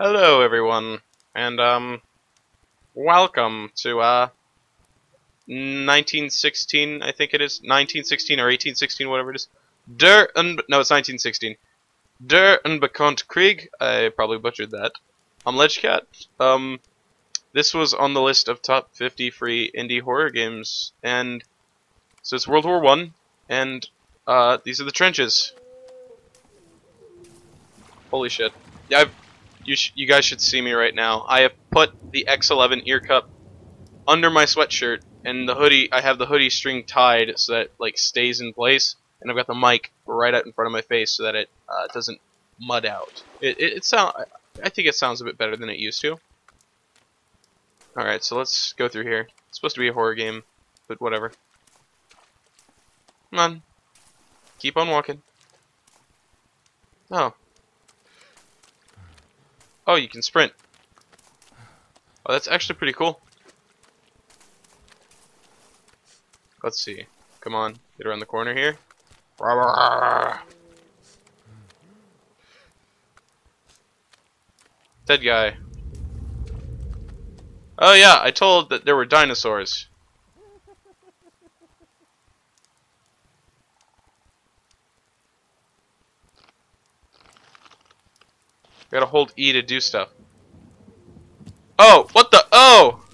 Hello, everyone, and um, welcome to uh, 1916. I think it is 1916 or 1816, whatever it is. Der un no, it's 1916. Der Unbekannt Krieg. I probably butchered that. I'm Ledgecat. Um, this was on the list of top 50 free indie horror games, and so it's World War One, and uh, these are the trenches. Holy shit! Yeah, I've you you guys should see me right now. I have put the X11 ear cup under my sweatshirt, and the hoodie. I have the hoodie string tied so that it, like stays in place, and I've got the mic right out in front of my face so that it uh, doesn't mud out. It it, it sound. I think it sounds a bit better than it used to. All right, so let's go through here. It's supposed to be a horror game, but whatever. Come on, keep on walking. Oh, Oh, you can sprint. Oh, that's actually pretty cool. Let's see. Come on, get around the corner here. Dead guy. Oh yeah, I told that there were dinosaurs. Gotta hold E to do stuff. Oh, what the? Oh!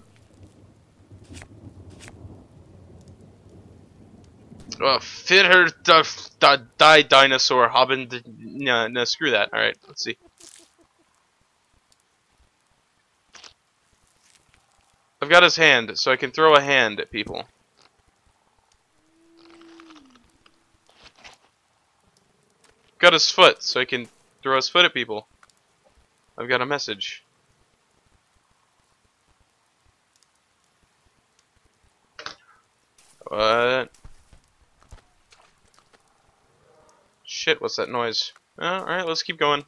Oh, fit her the die dinosaur hobbin. No, no, screw that. All right, let's see. I've got his hand, so I can throw a hand at people. Got his foot, so I can throw his foot at people. I've got a message. What? Shit, what's that noise? Uh, alright, let's keep going.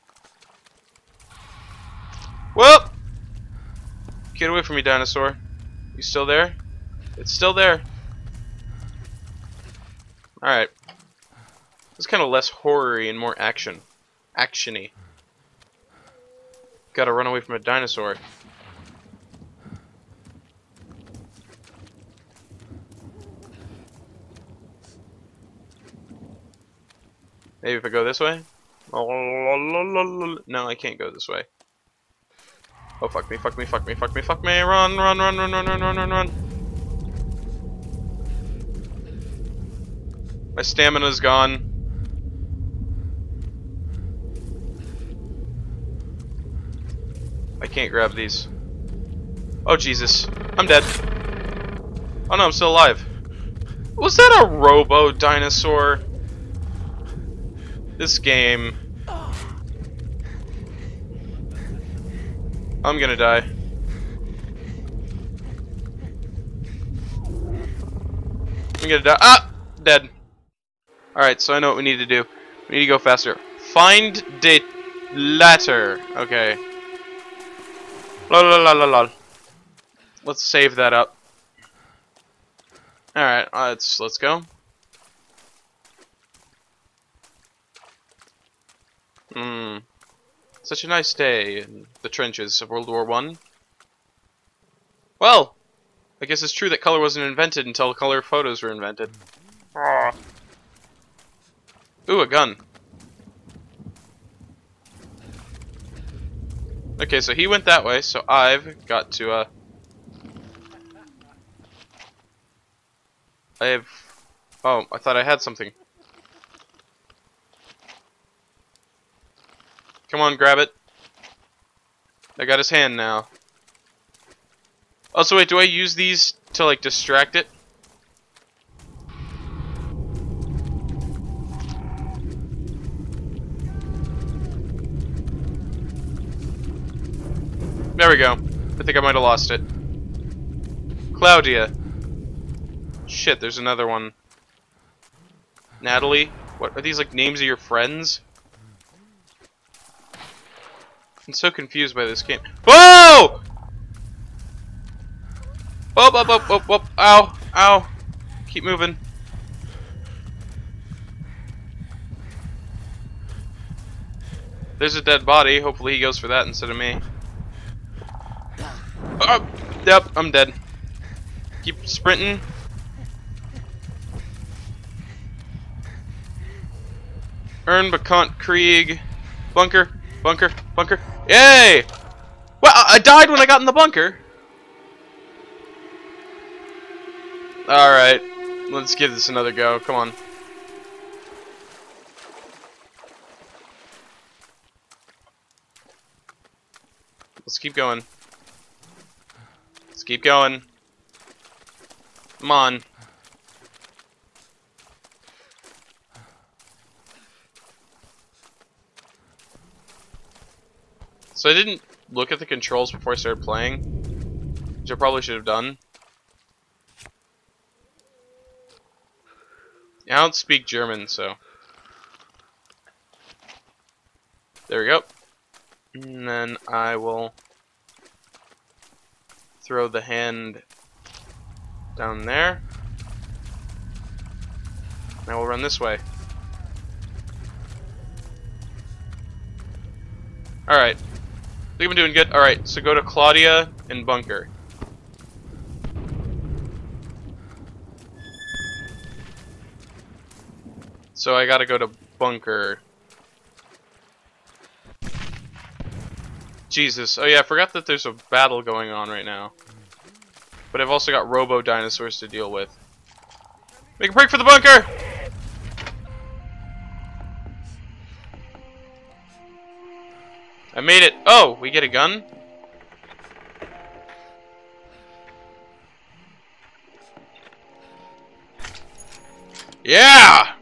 Whoop! Get away from me, dinosaur. You still there? It's still there. Alright. It's kind of less horror and more action. Actiony. Gotta run away from a dinosaur. Maybe if I go this way? No, I can't go this way. Oh, fuck me, fuck me, fuck me, fuck me, fuck me. Run, run, run, run, run, run, run, run, run. My stamina's gone. I can't grab these. Oh, Jesus. I'm dead. Oh, no, I'm still alive. Was that a robo-dinosaur? This game... I'm gonna die. I'm gonna die. Ah! Dead. Alright, so I know what we need to do. We need to go faster. Find the ladder. Okay. Lol. Let's save that up. Alright, let's, let's go. Hmm. Such a nice day in the trenches of World War One. Well, I guess it's true that color wasn't invented until color photos were invented. Ooh, a gun. Okay, so he went that way, so I've got to, uh... I have... Oh, I thought I had something. Come on, grab it. I got his hand now. Also, wait, do I use these to, like, distract it? There we go. I think I might have lost it. Claudia. Shit, there's another one. Natalie? What, are these like names of your friends? I'm so confused by this game. Whoa! Whoop, whoop, whoop, whoop, whoop. Ow, ow. Keep moving. There's a dead body. Hopefully he goes for that instead of me. Oh, yep, I'm dead. Keep sprinting. Earn Bakant Krieg. Bunker, bunker, bunker. Yay! Well, I died when I got in the bunker. Alright, let's give this another go. Come on. Let's keep going. Keep going. Come on. So I didn't look at the controls before I started playing, which I probably should have done. I don't speak German, so. There we go. And then I will throw the hand down there. Now we'll run this way. Alright. I think I'm doing good. Alright, so go to Claudia and Bunker. So I gotta go to Bunker. Jesus. Oh yeah, I forgot that there's a battle going on right now. But I've also got Robo Dinosaurs to deal with. Make a break for the bunker! I made it. Oh, we get a gun? Yeah!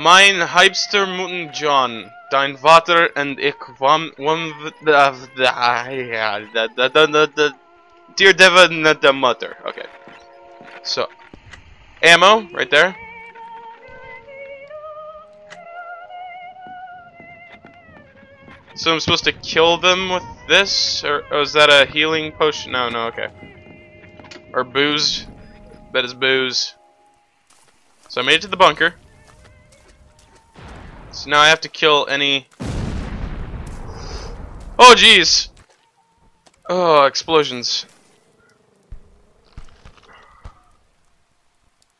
Mein Heibster Mutten John, dein Vater and ich wam wam the dear Devon the mother. Okay. So ammo right there. So I'm supposed to kill them with this? Or, or is that a healing potion? No, no, okay. Or booze. Bet it's booze. So I made it to the bunker. So now I have to kill any... Oh, jeez! Oh, explosions.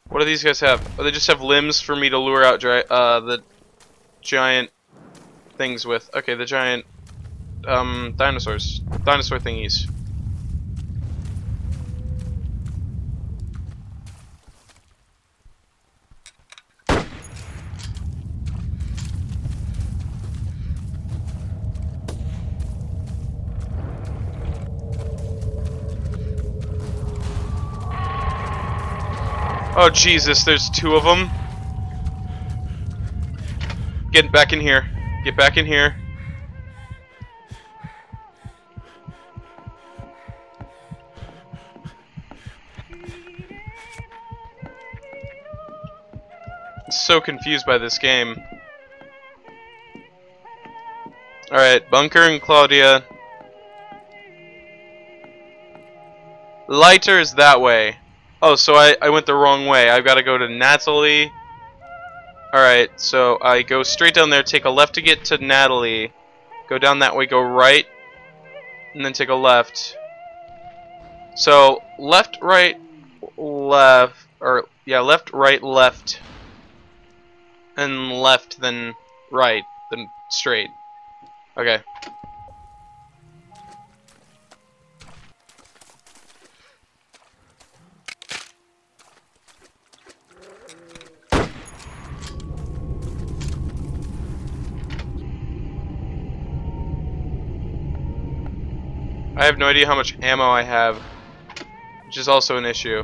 What do these guys have? Oh, they just have limbs for me to lure out uh, the giant things with. Okay, the giant um, dinosaurs. Dinosaur thingies. Oh Jesus, there's two of them. Get back in here. Get back in here. so confused by this game. Alright, Bunker and Claudia. Lighter is that way. Oh, so I, I went the wrong way. I've got to go to Natalie. Alright, so I go straight down there, take a left to get to Natalie. Go down that way, go right, and then take a left. So, left, right, left, or, yeah, left, right, left, and left, then right, then straight. Okay. I have no idea how much ammo I have, which is also an issue.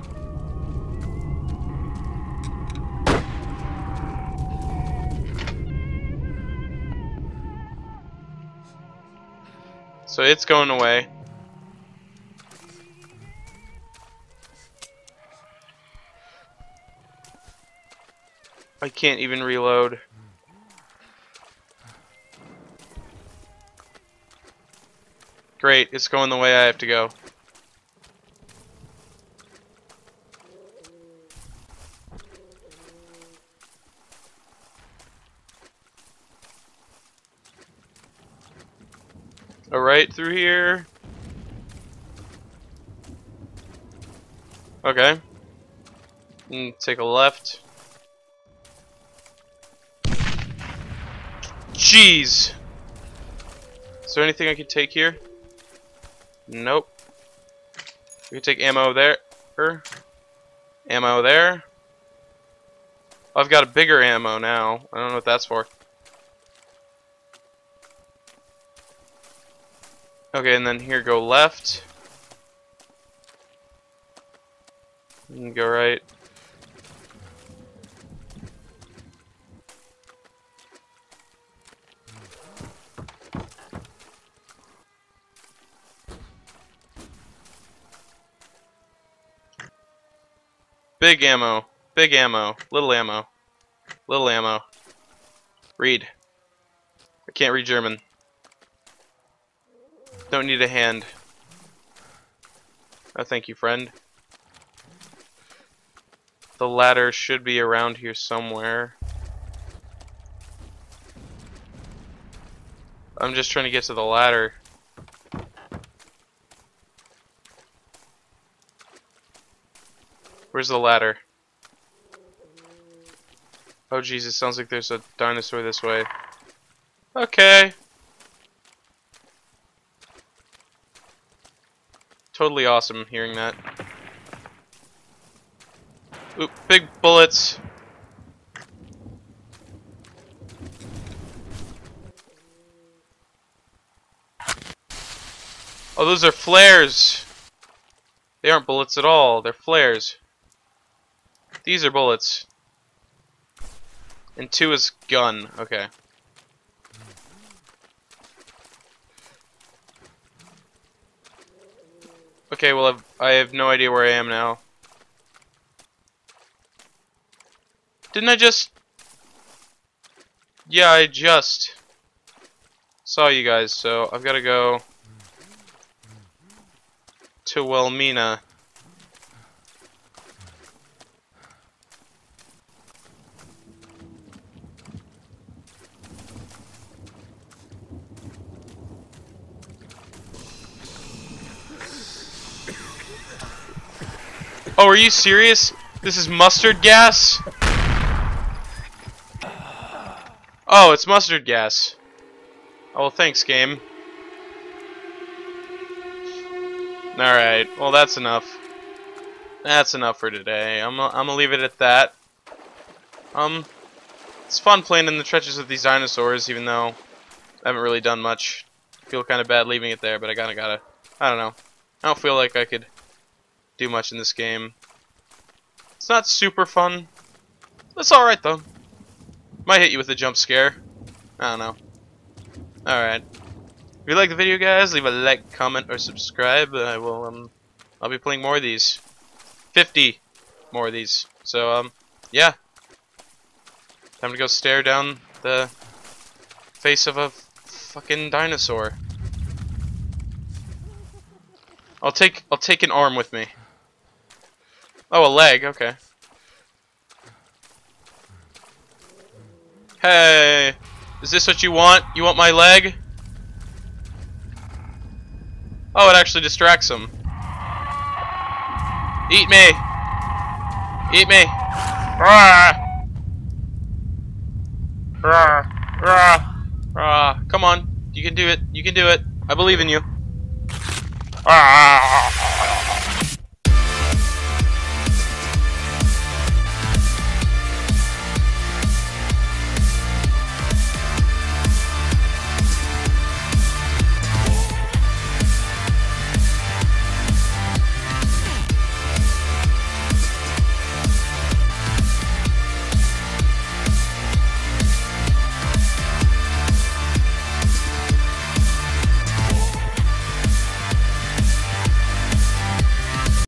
So it's going away. I can't even reload. Great, it's going the way I have to go. A right through here. Okay. And take a left. Jeez! Is there anything I could take here? Nope. We can take ammo there. Ammo there. I've got a bigger ammo now. I don't know what that's for. Okay, and then here go left. And go right. Big ammo. Big ammo. Little ammo. Little ammo. Read. I can't read German. Don't need a hand. Oh, thank you, friend. The ladder should be around here somewhere. I'm just trying to get to the ladder. Where's the ladder? Oh Jesus, sounds like there's a dinosaur this way. Okay. Totally awesome hearing that. Oop, big bullets. Oh, those are flares. They aren't bullets at all. They're flares. These are bullets. And two is gun. Okay. Okay, well, I've, I have no idea where I am now. Didn't I just... Yeah, I just saw you guys, so I've got to go to Wilmina. Oh, are you serious? This is mustard gas? Oh, it's mustard gas. Oh, thanks, game. Alright, well, that's enough. That's enough for today. I'm, I'm gonna leave it at that. Um, it's fun playing in the trenches with these dinosaurs, even though I haven't really done much. I feel kind of bad leaving it there, but I kinda gotta, I don't know. I don't feel like I could do much in this game. It's not super fun. It's alright though. Might hit you with a jump scare. I don't know. Alright. If you like the video guys, leave a like, comment, or subscribe. I will um I'll be playing more of these. 50 more of these. So um yeah. Time to go stare down the face of a fucking dinosaur. I'll take I'll take an arm with me. Oh, a leg, okay. Hey, is this what you want? You want my leg? Oh, it actually distracts him. Eat me! Eat me! Rah! Rah! Rah! Rah! Come on, you can do it. You can do it. I believe in you. Ah!